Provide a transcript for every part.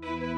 Hey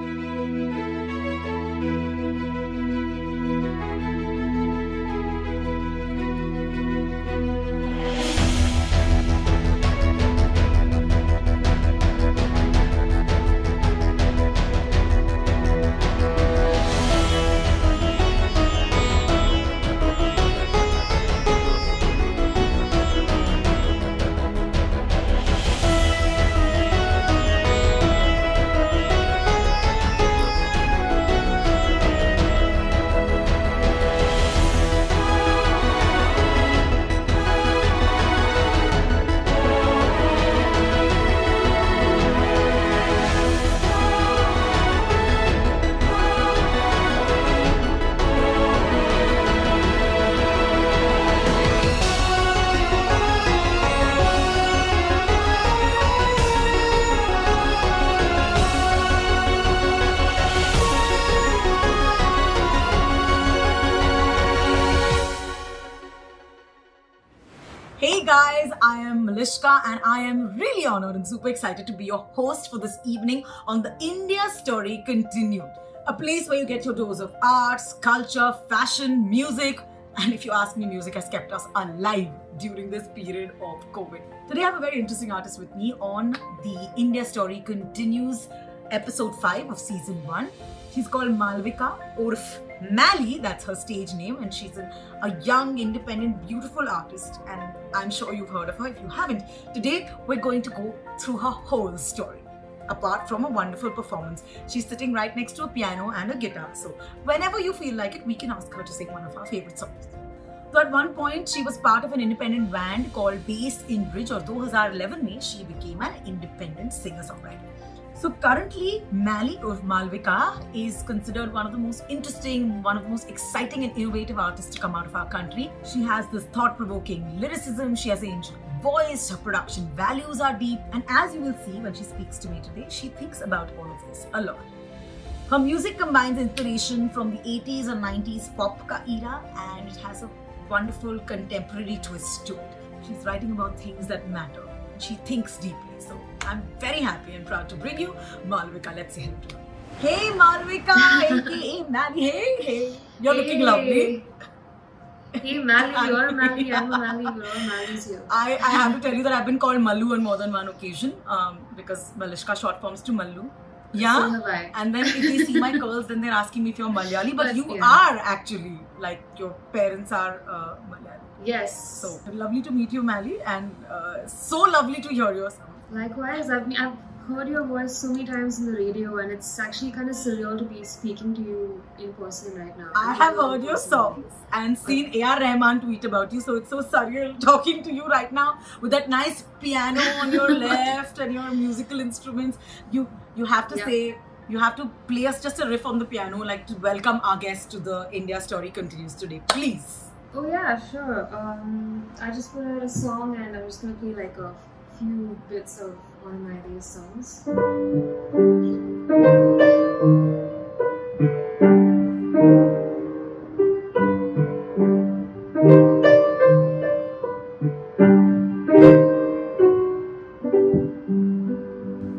and I am really honored and super excited to be your host for this evening on the India Story Continued. A place where you get your dose of arts, culture, fashion, music, and if you ask me, music has kept us alive during this period of COVID. Today I have a very interesting artist with me on the India Story Continues episode 5 of season 1. She's called Maalavika Urf Mali, that's her stage name, and she's an, a young, independent, beautiful artist. And I'm sure you've heard of her. If you haven't, today we're going to go through her whole story. Apart from a wonderful performance, she's sitting right next to a piano and a guitar. So, whenever you feel like it, we can ask her to sing one of our favorite songs. So, at one point, she was part of an independent band called Basin Bridge, or 2011 में she became an independent singer-songwriter. So currently, Mali or Maalavika is considered one of the most interesting, one of the most exciting and innovative artists to come out of our country. She has this thought-provoking lyricism, she has an voice, her production values are deep, and as you will see when she speaks to me today, she thinks about all of this a lot. Her music combines inspiration from the 80s and 90s pop era and it has a wonderful contemporary twist to it. She's writing about things that matter. She thinks deeply. So I'm very happy and proud to bring you Maalavika. Let's say hello to her. Hey Maalavika, aka Mali. Hey, hey. You're looking lovely. Hey Mali, you're Mali, I'm Mali, all Mallies here. I, I have to tell you that I've been called Mallu on more than one occasion um, because Malishka short forms to Mallu. So Yeah. I. And then if they see my curls, then they're asking me if you're Malayali. But But, you yeah. are actually like your parents are uh, Malayali. Yes. So lovely to meet you, Mali, and uh, so lovely to hear your song. Likewise, I've, I've heard your voice so many times in the radio, and it's actually kind of surreal to be speaking to you in person right now. I I've heard your songs and seen A.R. Rahman tweet about you, so it's so surreal talking to you right now with that nice piano on your left and your musical instruments. You you have to Yeah. say you have to play us just a riff on the piano, like to welcome our guest to the India Story continues today, please. Oh yeah, sure. Um, I just put out a song, and I'm just gonna play like a few bits of one of my latest songs.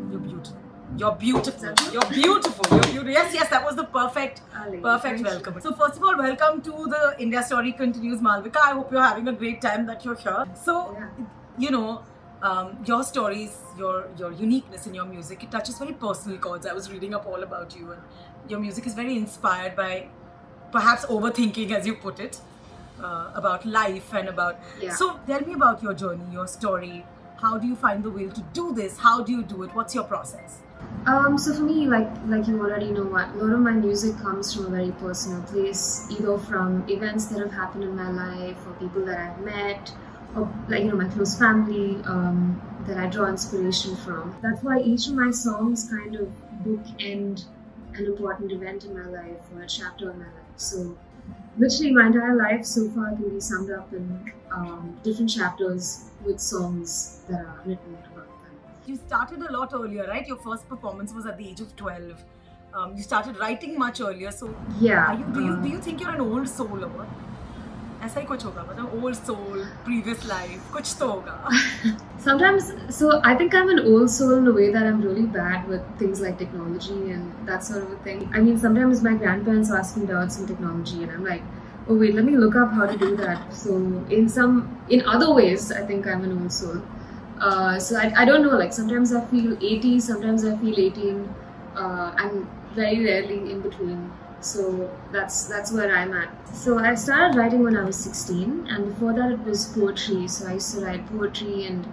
You're beautiful. You're beautiful. You. You're beautiful. Yes, yes, that was the perfect, perfect thank you. welcome. So first of all, welcome to the India Story Continues, Maalavika. I hope you're having a great time that you're here. So, Yeah. you know, um, your stories, your your uniqueness in your music, it touches very personal chords. I was reading up all about you, and your music is very inspired by perhaps overthinking, as you put it, uh, about life and about. Yeah. So tell me about your journey, your story. How do you find the will to do this? How do you do it? What's your process? Um, so for me, like like you already know, what a lot of my music comes from a very personal place, either from events that have happened in my life, or people that I've met, like you know my close family um, that I draw inspiration from. That's why each of my songs kind of bookend an important event in my life or a chapter in my life. So literally my entire life so far can be summed up in um, different chapters with songs that are written about them. You started a lot earlier, right? Your first performance was at the age of 12. Um, you started writing much earlier. So, Yeah. are you, do you um, do you think you're an old soul or what? ऐसा ही कुछ होगा मतलब old soul previous life कुछ तो होगा Sometimes, so I think I'm an old soul in a way that I'm really bad with things like technology and that sort of a thing. I mean, sometimes my grandparents ask me about some technology, and I'm like, oh wait, let me look up how to do that. So in some, in other ways, I think I'm an old soul. Uh, so I, I don't know. Like sometimes I feel 80, sometimes I feel 18. Uh, I'm very rarely in between. So that's that's where I'm at. So I started writing when I was 16, and before that it was poetry. So I used to write poetry and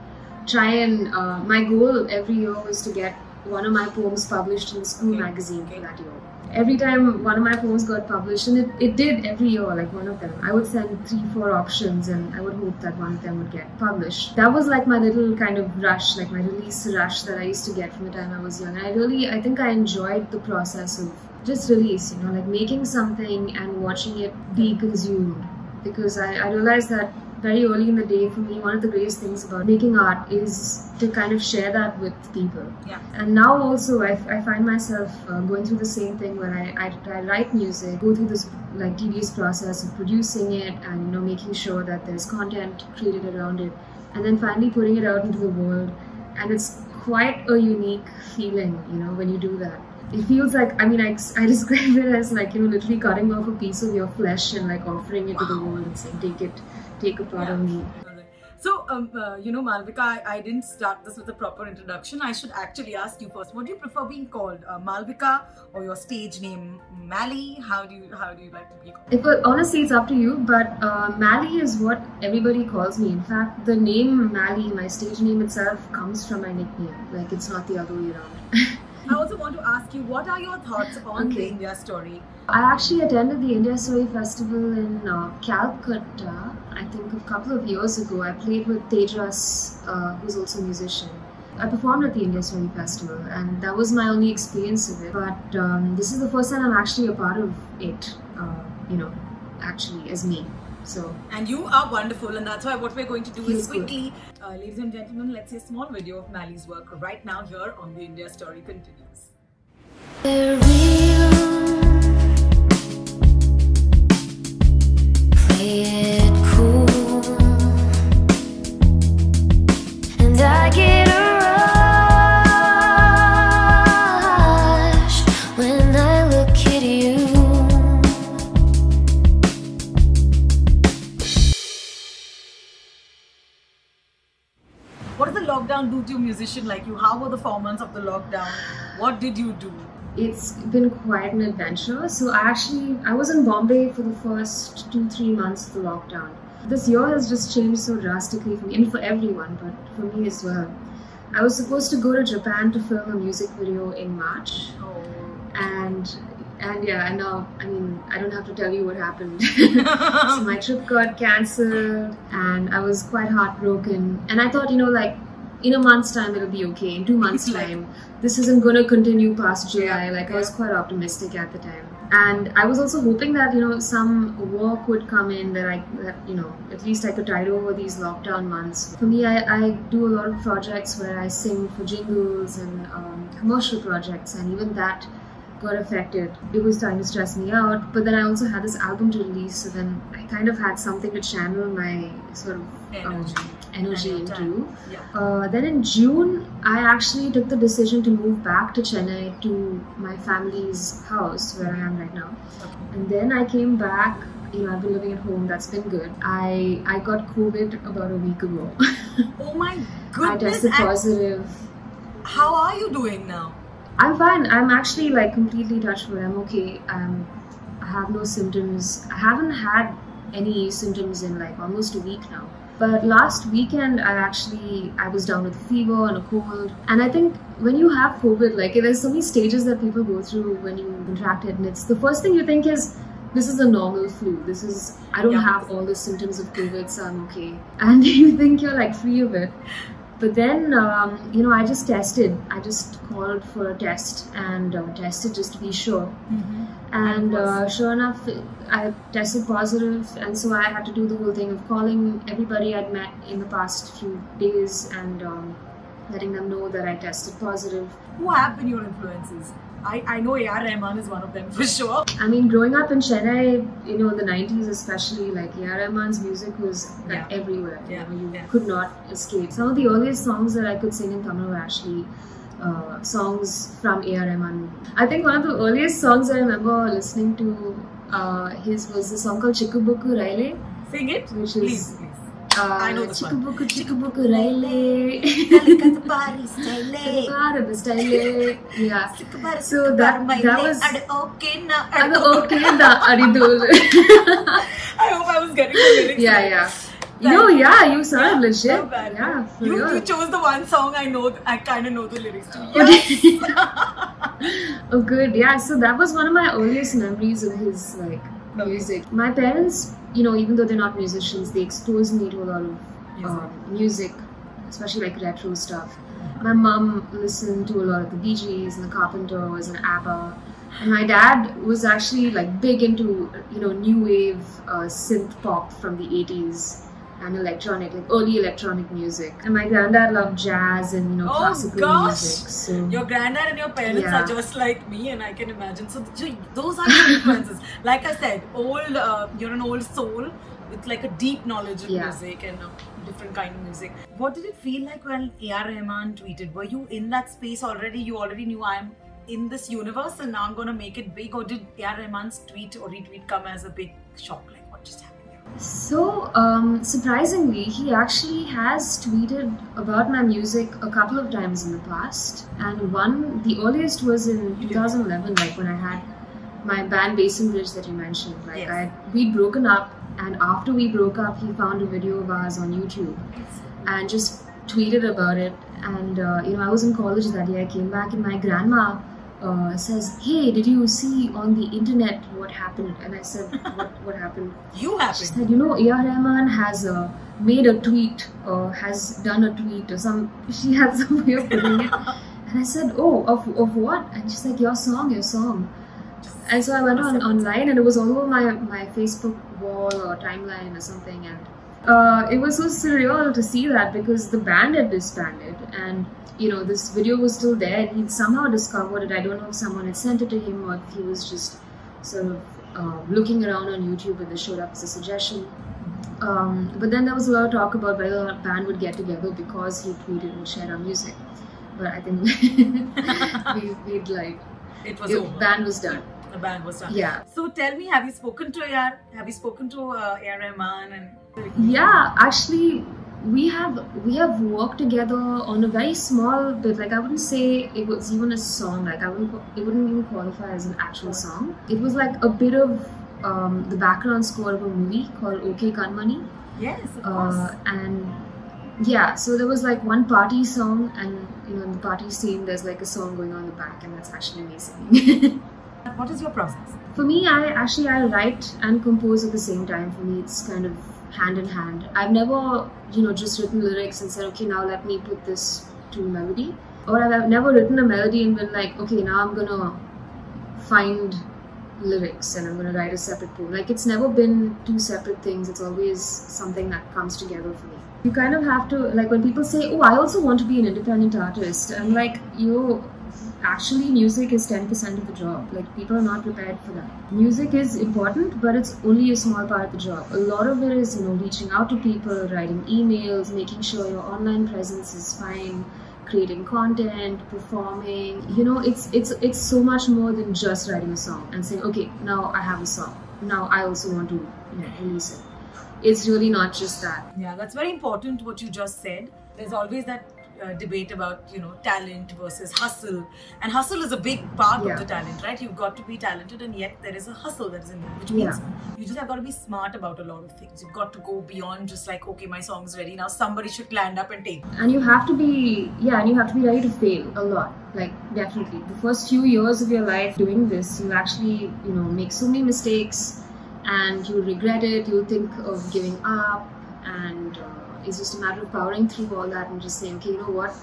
try and uh, my goal every year was to get one of my poems published in the school magazine for that year. Every time one of my poems got published, and it, it did every year, like one of them, I would send three, four options, and I would hope that one of them would get published. That was like my little kind of rush, like my release rush that I used to get from the time I was young. And I really, I think I enjoyed the process of just release, you know, like making something and watching it be consumed. Because I, I realized that very early in the day, for me, one of the greatest things about making art is to kind of share that with people. yeah And now also, I, I find myself uh, going through the same thing where I, I, I write music, go through this like tedious process of producing it and you know making sure that there's content created around it, and then finally putting it out into the world. And it's quite a unique feeling, you know, when you do that. It feels like I mean I, I describe it as like you know literally cutting off a piece of your flesh and like offering it to the world and saying take it, take a part of me. So, um, uh, you know, Maalavika, I, I didn't start this with a proper introduction. I should actually ask you first. What do you prefer being called, uh, Maalavika, or your stage name, Mali? How do you how do you like to be called? If honestly, it's up to you. But uh, Mali is what everybody calls me. In fact, the name Mali, my stage name itself, comes from my nickname. Like it's not the other way around. I also want to ask you, what are your thoughts on the Okay. India story? I actually attended the India Story Festival in uh, Calcutta. I think a couple of years ago. I played with Tejas, uh, who's also a musician. I performed at the India Story Festival, and that was my only experience of it. But um, this is the first time I'm actually a part of it. Uh, you know, actually as me. So And you are wonderful, and that's why what we're going to do is quickly, uh, ladies and gentlemen, let's see a small video of Mali's work right now here on the India Story continues. Do to a musician like you? How were the four months of the lockdown? What did you do? it's been quite an adventure. So I actually I was in Bombay for the first two three months of the lockdown. This year has just changed so drastically for me and for everyone, but for me as well. I was supposed to go to Japan to film a music video in March, Oh. and and yeah, and now I mean I don't have to tell you what happened. so my trip got cancelled, and I was quite heartbroken. And I thought, you know, like in a month's time it'll be okay. In two months' time, this isn't going to continue past July. Like I was quite optimistic at the time, and I was also hoping that you know some work would come in that I that you know at least I could tide over these lockdown months. For me, I, I do a lot of projects where I sing for jingles and um, commercial projects, and even that got affected. It was starting to stress me out. But then I also had this album to release, so then I kind of had something to channel my sort of Energy. um, energy into. Yeah. Uh, then in June, I actually took the decision to move back to Chennai to my family's house where I am right now. Okay. And then I came back. You know, I've been living at home. That's been good. I I got COVID about a week ago. Oh my I goodness! tested and positive. How are you doing now? I'm fine. I'm actually like completely touched wood. I'm okay. Um, I have no symptoms. I haven't had any symptoms in like almost a week now. But last weekend, I actually I was down with a fever and a cold. And I think when you have COVID, like there's so many stages that people go through when you contract it, and it's the first thing you think is. This is a normal flu. This is I don't Yeah. have all the symptoms of COVID, so I'm okay. And you think you're like free of it. But then, um, you know, I just tested. I just called for a test and uh, tested just to be sure. And uh, sure enough, I tested positive, and so I had to do the whole thing of calling everybody I'd met in the past few days and um, letting them know that I tested positive. Who have been your influences? I, I know A.R. Rahman is one of them for sure. I mean, growing up in Chennai, you know, in the 90s especially, like A.R. Rahman's music was like, Yeah. everywhere. You, know, you yeah. could not escape. Some of the earliest songs that I could sing in Tamil were actually uh, songs from A.R. Rahman. I think one of the earliest songs I remember listening to uh, his was the song called Chikubuku Raile. Sing it. Which is- please. Uh, I know this one. Chikubuku, Chikubuku Raile. party style. Bharat style. Yeah. So So that- that was- okay na. okay da Aridul. I hope I was getting the lyrics. yeah, right. yeah. You know, yeah, you sound Yeah, legit. bad. Yeah, You, real. you chose the one song I know. I kind of know the lyrics to. Okay. Yes. Oh, good. Yeah, so that was one of my earliest memories of his like. Music. My parents, you know, even though they're not musicians, they exposed me to a lot of uh, music, especially like retro stuff. My mom listened to a lot of the Bee Gees and the Carpenters and ABBA. And my dad was actually like big into, you know, new wave uh, synth pop from the 80s and electronic, like early electronic music. And my granddad loved jazz and, you know, Oh, classical gosh. music. So Your granddad and your parents Yeah. are just like me, and I can imagine. So those are your influences. Like I said, old. Uh, you're an old soul with like a deep knowledge of Yeah. music and uh, different kind of music. What did it feel like when A.R. Rahman tweeted? Were you in that space already? You already knew I'm in this universe, and now I'm gonna make it big. Or did A.R. Rahman's tweet or retweet come as a big shock? Like what just happened? So, um, surprisingly, he actually has tweeted about my music a couple of times in the past. And one, the earliest was in 2011, like when I had my band Basin Bridge that you mentioned. Like, Yes. I we'd broken up, and after we broke up, he found a video of ours on YouTube and just tweeted about it. And uh, you know, I was in college that year. I came back, and my grandma uh, says, "Hey, did you see on the internet what happened?" And I said, "What? What happened?" You happened. She said, you know, A.R. Rahman has uh, made a tweet or has done a tweet or some, she had some way of putting it. And I said, oh, of, of what? And she's like, your song, your song. And so I went on online and it was all over my, my Facebook wall or timeline or something. And uh, it was so surreal to see that because the band had disbanded and you know this video was still there. and He'd somehow discovered it. I don't know if someone had sent it to him or if he was just sort of uh, looking around on YouTube and this showed up as a suggestion. Um, but then there was a lot of talk about whether a band would get together because he tweeted and shared our music. But I think we, we'd like It was the band was done. The band was done. Yeah. So tell me, have you spoken to A.R. Have you spoken to uh, A.R. Rahman and? Yeah, actually, we have we have worked together on a very small bit. Like I wouldn't say it was even a song. Like I wouldn't it wouldn't even qualify as an actual song. It was like a bit of um, the background score of a movie called OK Kanmani. Yes, of course. Uh, and yeah, so there was like one party song, and you know in the party scene there's like a song going on in the back, and that's actually amazing. what is your process? For me, I actually I write and compose at the same time. For me, it's kind of hand in hand. I've never, you know, just written lyrics and said, okay, now let me put this to melody. Or I've never written a melody and been like, okay, now I'm gonna find lyrics and I'm gonna write a separate poem. Like it's never been two separate things. It's always something that comes together for me. You kind of have to like when people say, "Oh, I also want to be an independent artist." I'm like, you actually music is 10% of the job. Like people are not prepared for that. Music is important but it's only a small part of the job. A lot of it is you know reaching out to people writing emails making sure your online presence is fine creating content performing. You know it's it's it's so much more than just writing a song and saying okay now i have a song. Now i also want to you know, release it. It's really not just that. Yeah, that's very important. What you just said. There's always that uh, debate about you know talent versus hustle, and hustle is a big part Yeah. of the talent, right? You've got to be talented, and yet there is a hustle that is in it, which means you just have got to be smart about a lot of things. You've got to go beyond just like okay, my song's ready now. Somebody should land up and take. and you have to be yeah and you have to be ready to fail a lot like definitely the first few years of your life doing this you'll actually you know make so many mistakes and you'll regret it you'll think of giving up and uh, it's just a matter of powering through all that and just saying okay you know what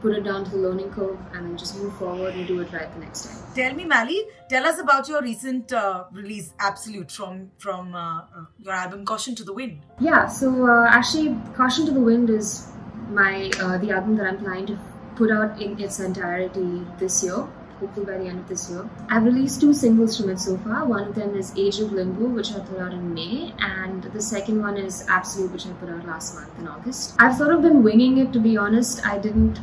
put it down to the learning curve and then just move forward and do it right the next time Tell me, Mali, tell us about your recent uh, release, Absolute, from from uh, uh, your album Caution to the Wind. Yeah, so uh, actually, Caution to the Wind is my uh, the album that I'm planning to put out in its entirety this year. Hopefully by the end of this year. I've released two singles from it so far. One of them is Age of Limbo, which I put out in May, and the second one is Absolute, which I put out last month in August. I've sort of been winging it to be honest. I didn't.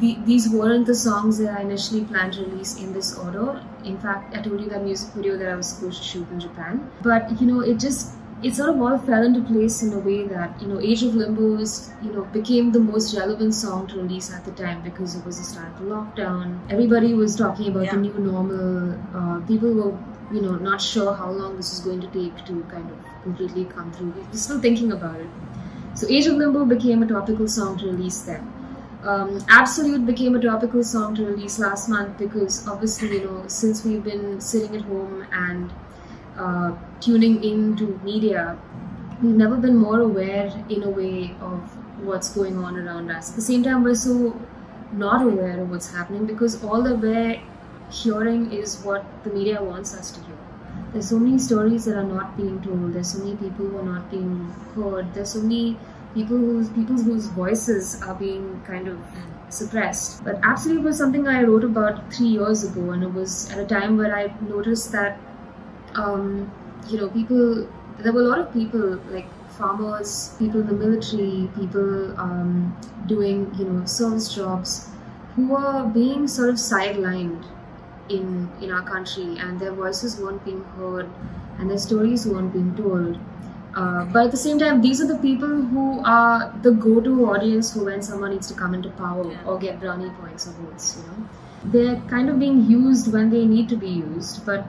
The, these weren't the songs that I initially planned to release in this order. In fact, I told you that music video that I was supposed to shoot in Japan. But you know, it just it sort of all fell into place in a way that you know age of limbo is you know became the most relevant song to release at the time because it was the start of the lockdown. Everybody was talking about Yeah. the new normal. Uh, people were you know not sure how long this is going to take to kind of completely come through. We're still thinking about it. So age of limbo became a topical song to release then. Um, Absolute became a topical song to release last month because obviously, you know, since we've been sitting at home and uh, tuning into media, we've never been more aware in a way of what's going on around us. At the same time, we're so not aware of what's happening because all that we're hearing is what the media wants us to hear. There's so many stories that are not being told. There's so many people who are not being heard. There's so many people whose people whose voices are being kind of suppressed. But Absolute was something I wrote about three years ago, and it was at a time where I noticed that um, you know, people, there were a lot of people like farmers, people in the military, people um, doing, you know, service jobs who were being sort of sidelined in, in our country and their voices weren't being heard and their stories weren't being told. Uh, but at the same time, these are the people who are the go-to audience for when someone needs to come into power or get brownie points or votes. You know, they're kind of being used when they need to be used, but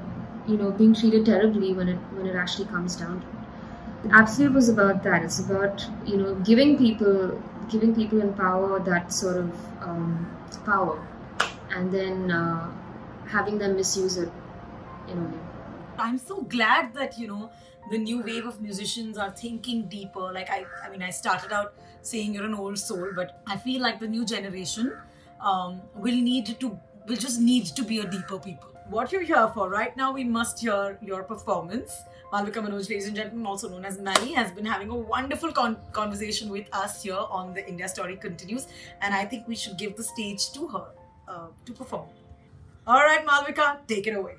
you know, being treated terribly when it when it actually comes down to it. Absolute was about that. It's about you know giving people giving people in power that sort of um, power, and then uh, having them misuse it in a way. I'm so glad that you know the new wave of musicians are thinking deeper. Like I, I mean, I started out saying you're an old soul, but I feel like the new generation um, will need to, will just need to be a deeper people. What you're here for right now, we must hear your performance. Maalavika Manoj, ladies and gentlemen, also known as Mali, has been having a wonderful con- conversation with us here on the India Story Continues, and I think we should give the stage to her uh, to perform. All right, Maalavika, take it away.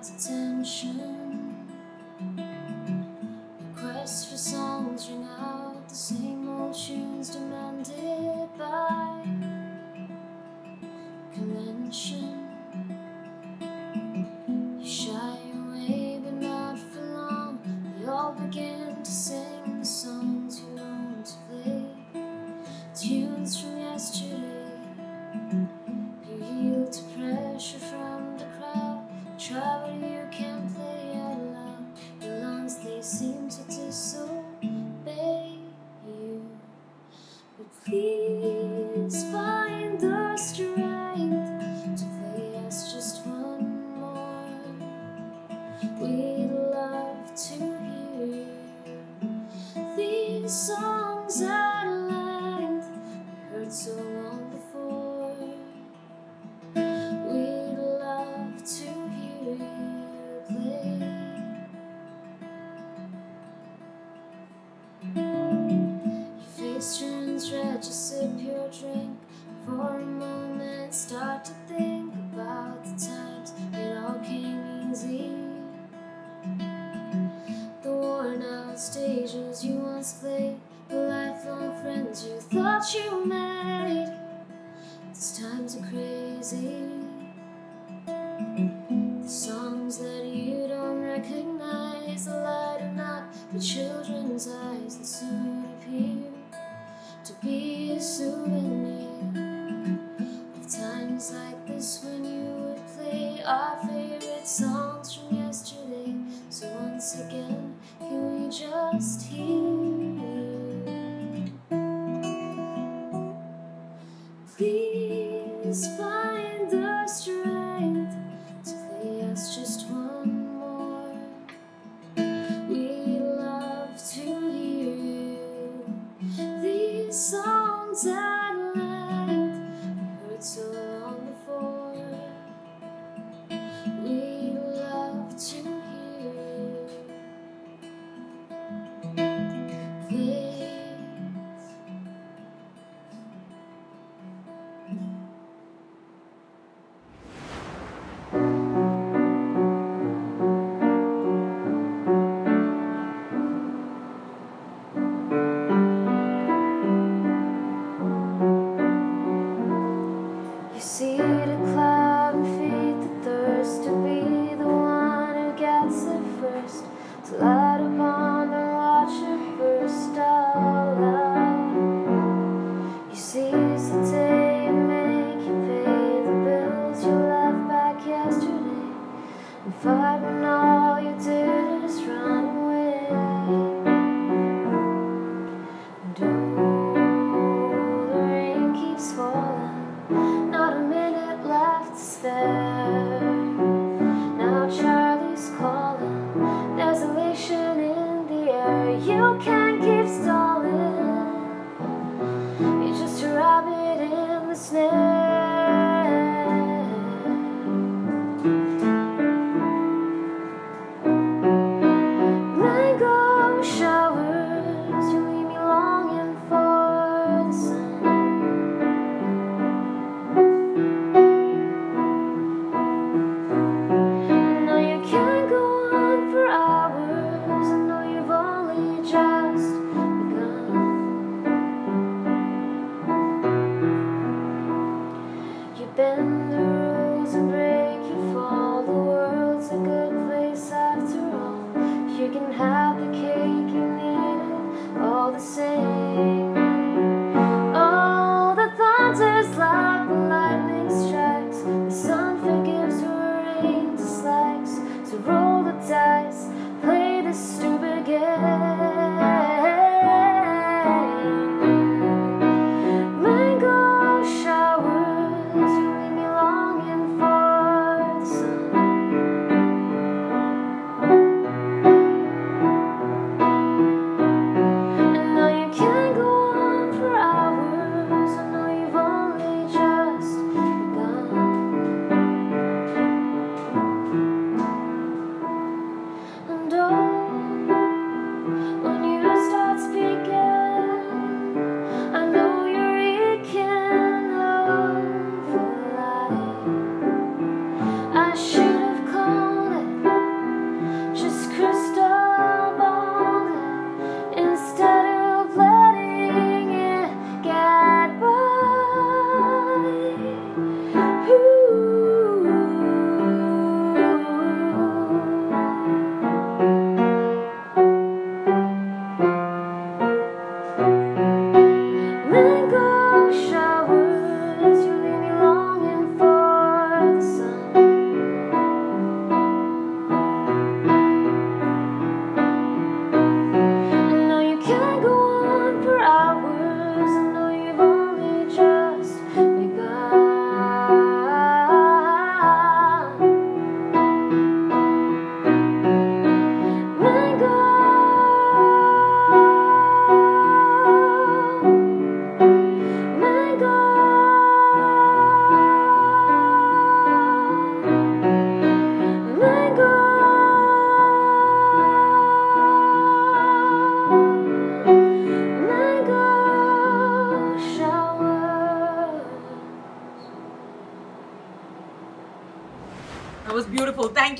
的坚持。to think about the times it all came easy. The worn out stages you once played, the lifelong friends you thought you met.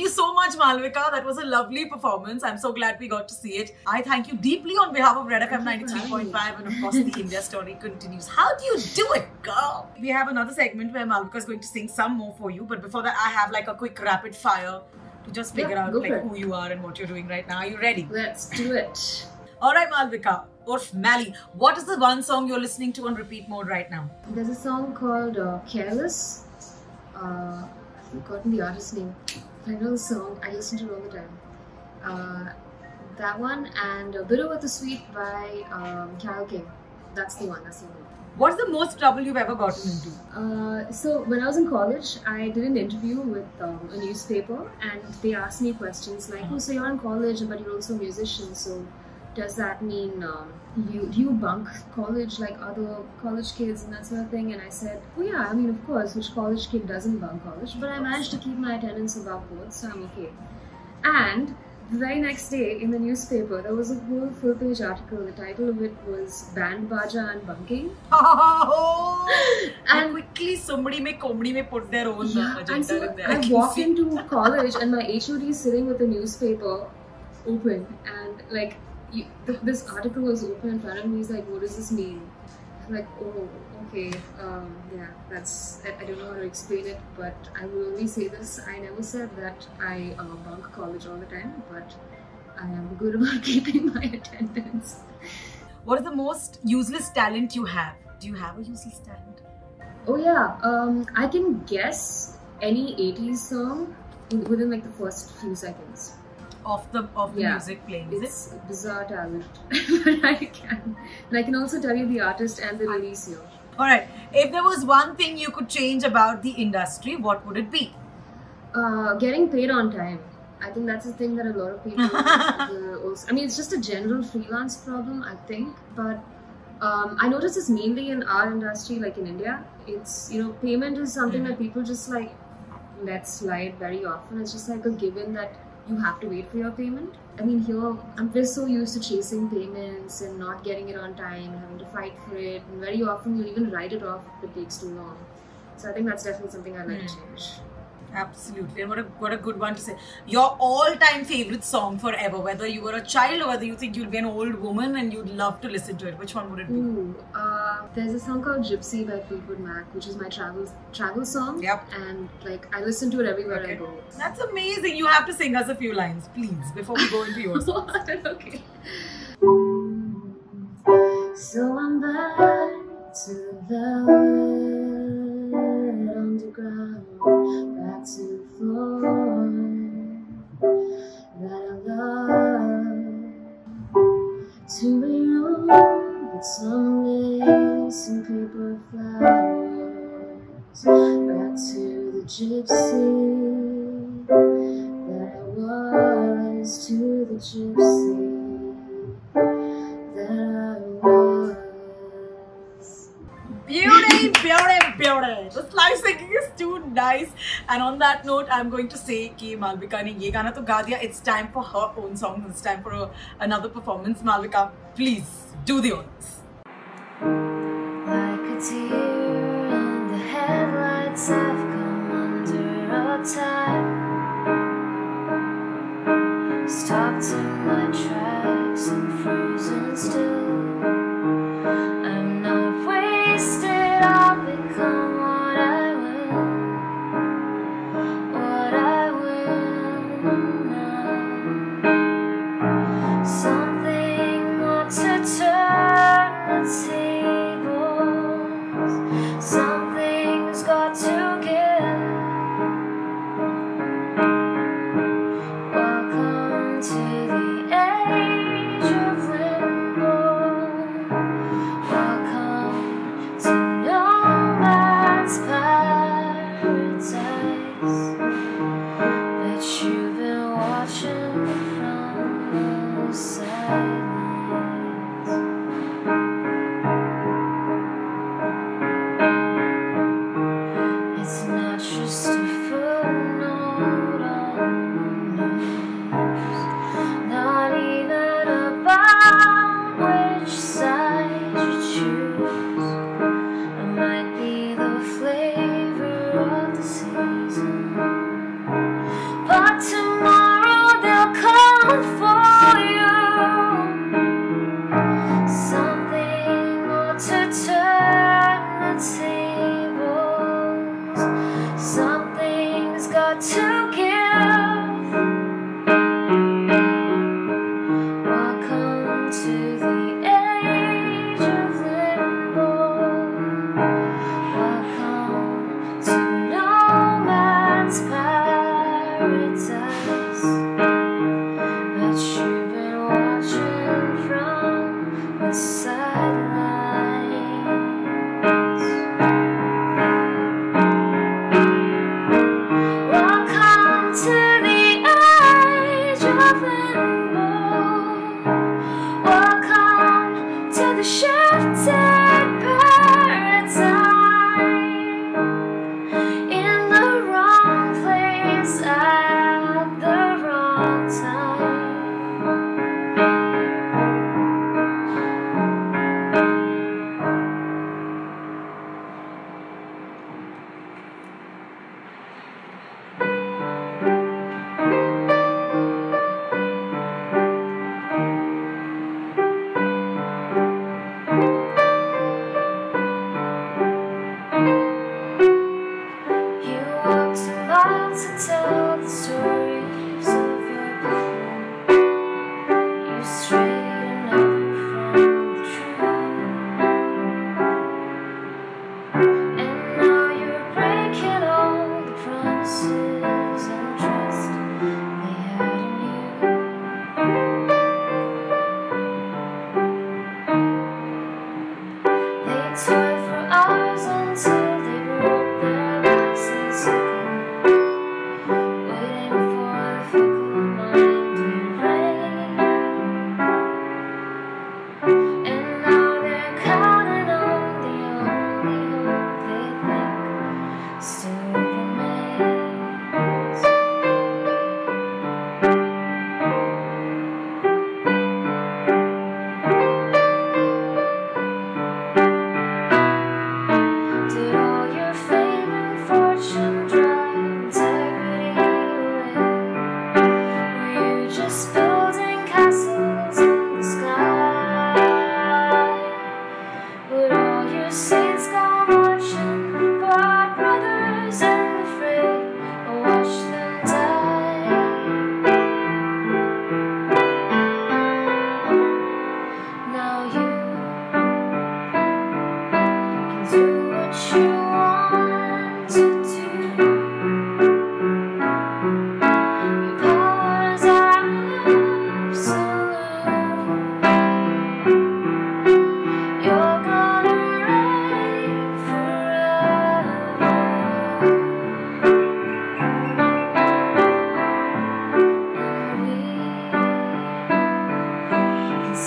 You so much, Maalavika. That was a lovely performance. I'm so glad we got to see it. I thank you deeply on behalf of Red FM Thank you for having 93.5 and of course the India story continues. How do you do it, girl? We have another segment where Maalavika is going to sing some more for you, but before that, I have like a quick rapid fire to just figure Yeah, out like who you are and what you're doing right now. Are you ready? Let's do it. All right, Maalavika or Mali, what is the one song you're listening to on repeat mode right now? There's a song called uh, Careless. Uh, I've forgotten the artist's name. I song. I listen to it all the time. Uh, that one and uh, Bitter with the Sweet by um, Carole King. That's the one. That's the one. What's the most trouble you've ever gotten into? Uh, so when I was in college, I did an interview with um, a newspaper, and they asked me questions like, "Oh, so you're in college, but you're also a musician. So does that mean um, you do you bunk college like other college kids and that sort of thing?" And I said, "Oh yeah, I mean, of course, which college kid doesn't bunk college? But I managed to keep my attendance above board, so I'm okay." And the very next day in the newspaper, there was a whole full page article. The title of it was Band Baja and Bunking. Oh, and quickly somebody may comedy may put their own Yeah, agenda and so in there. I can walked see. into college and my HOD is sitting with the newspaper open and like you, th- this article was open in front of me. He's like, "What does this mean?" I'm like, "Oh, okay, um, yeah, that's I, I don't know how to explain it, but I will only say this: I never said that I uh, bunk college all the time, but I am good about keeping my attendance." What is the most useless talent you have? Do you have a useless talent? Oh yeah, um, I can guess any 80s song within like the first few seconds. Of the of the Yeah. music playing, is it? Bizarre talent, but I can. And I can also tell you the artist and the release year. All right. If there was one thing you could change about the industry, what would it be? Uh, getting paid on time. I think that's the thing that a lot of people also. I mean, it's just a general freelance problem, I think. But um, I notice this mainly in our industry, like in India. It's you know, payment is something that people just like let slide very often. It's just like a given that you have to wait for your payment. I mean, here I'm just so used to chasing payments and not getting it on time, and having to fight for it, and very often you'll even write it off if it takes too long. So I think that's definitely something I'd like to hmm. change. Absolutely. And what a what a good one to say. Your all-time favorite song forever, whether you were a child or whether you think you'll be an old woman and you'd love to listen to it. Which one would it be? Ooh, uh, there's a song called Gypsy by Fleetwood Mac, which is my travel travel song. Yep. And like I listen to it everywhere I Okay. go. That's amazing. You have to sing us a few lines, please, before we go into yours. okay. So I'm back to the velvet underground, to the floor that I love. To be wrong, but someday some paper flowers. Back to the gypsy that I was, to the gypsy that I was. Beauty, beauty, beauty. The live singing is too nice. And on that note, I'm going to say that Maalavika has गाना this song. It's time for her own song. It's time for a, another performance. Maalavika, please do the honors. Like a tear in the headlights, I've come under a tide.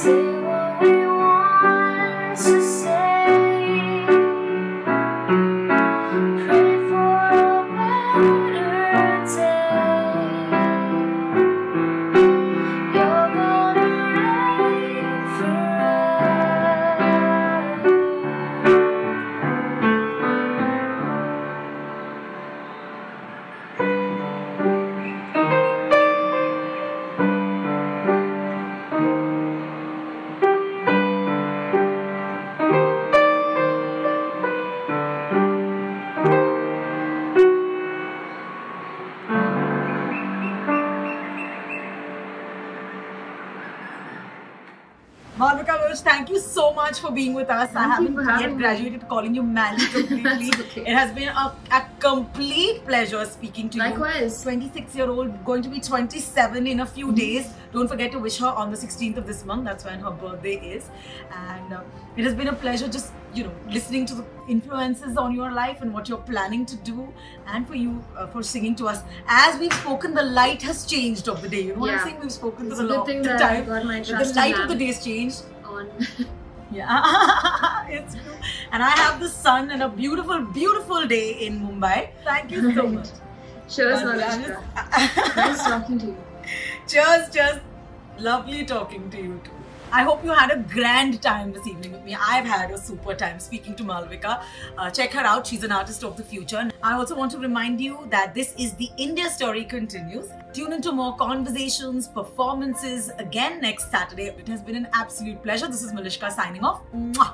We being with us. I Thank you haven't yet graduated to calling you Mali completely. Okay. It has been a, a complete pleasure speaking to you. Likewise. 26 year old, going to be 27 in a few days. Don't forget to wish her on the 16th of this month. That's when her birthday is. And uh, it has been a pleasure just, you know, listening to the influences on your life and what you're planning to do and for you uh, for singing to us. As we've spoken, the light has changed of the day. You know what I'm Yeah. saying? We've spoken It's to a the good the time. the light of the day has changed. on. Yeah, it's true. And I have the sun and a beautiful, beautiful day in Mumbai. Thank you so much. Cheers, Maalavika. Nice talking to you. Cheers, cheers. Lovely talking to you too. I hope you had a grand time this evening with me. I've had a super time speaking to Maalavika. Uh, check her out. She's an artist of the future. I also want to remind you that this is the India Story continues. Tune into more conversations, performances again next Saturday. It has been an absolute pleasure. This is Malishka signing off. Mwah.